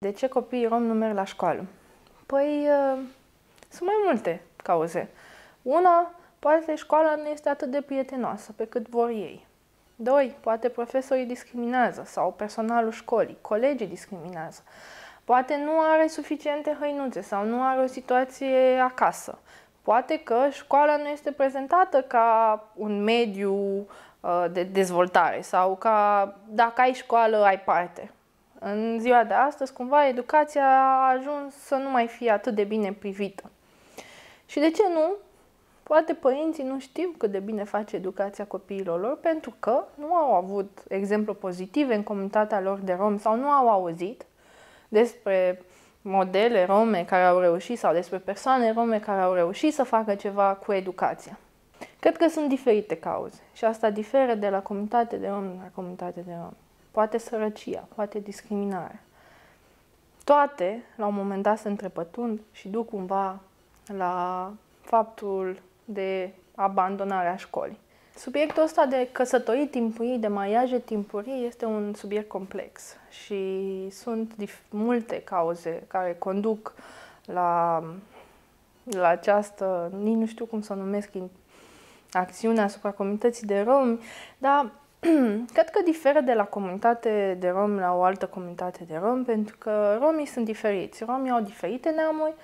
De ce copiii rom nu merg la școală? Păi, uh, sunt mai multe cauze. Una, poate școala nu este atât de prietenoasă pe cât vor ei. Doi, poate profesorii discriminează sau personalul școlii, colegii discriminează. Poate nu are suficiente hăinuțe sau nu are o situație acasă. Poate că școala nu este prezentată ca un mediu uh, de dezvoltare sau ca dacă ai școală, ai parte. În ziua de astăzi, cumva, educația a ajuns să nu mai fie atât de bine privită. Și de ce nu? Poate părinții nu știu cât de bine face educația copiilor lor pentru că nu au avut exemple pozitive în comunitatea lor de rom sau nu au auzit despre modele rome care au reușit sau despre persoane rome care au reușit să facă ceva cu educația. Cred că sunt diferite cauze și asta diferă de la comunitate de rom la comunitate de rom poate sărăcia, poate discriminarea. Toate, la un moment dat, se întrepătund și duc cumva la faptul de abandonarea școlii. Subiectul ăsta de căsătorii timpurii, de maiaje timpurii, este un subiect complex și sunt multe cauze care conduc la, la această, nici nu știu cum să o numesc, acțiune asupra comunității de romi, dar Cred că diferă de la comunitate de rom la o altă comunitate de rom, pentru că romii sunt diferiți. Romii au diferite neamuri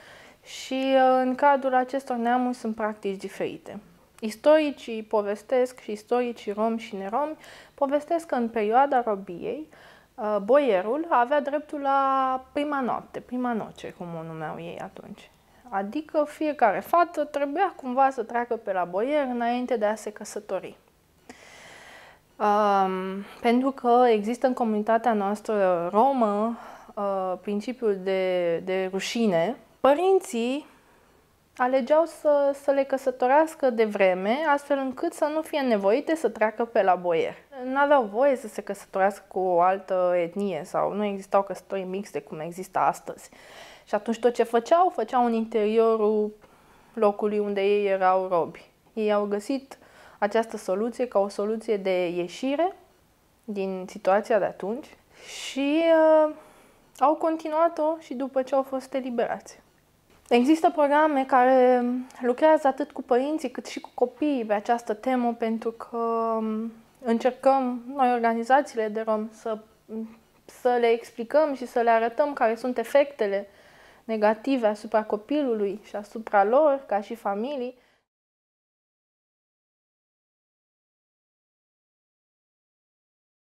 și uh, în cadrul acestor neamuri sunt practici diferite. Istoricii povestesc și istoricii romi și neromi povestesc că în perioada robiei, uh, boierul avea dreptul la prima noapte, prima noce, cum o numeau ei atunci. Adică fiecare fată trebuia cumva să treacă pe la boier înainte de a se căsători. Um, pentru că există în comunitatea noastră romă uh, principiul de, de rușine, părinții alegeau să, să le căsătorească de vreme, astfel încât să nu fie nevoite să treacă pe la boier. Nu aveau voie să se căsătorească cu o altă etnie sau nu existau căsătorii mixte cum există astăzi. Și atunci tot ce făceau, făceau în interiorul locului unde ei erau robi. Ei au găsit această soluție ca o soluție de ieșire din situația de atunci și uh, au continuat-o și după ce au fost eliberați. Există programe care lucrează atât cu părinții cât și cu copiii pe această temă pentru că um, încercăm noi, organizațiile de rom, să, să le explicăm și să le arătăm care sunt efectele negative asupra copilului și asupra lor ca și familii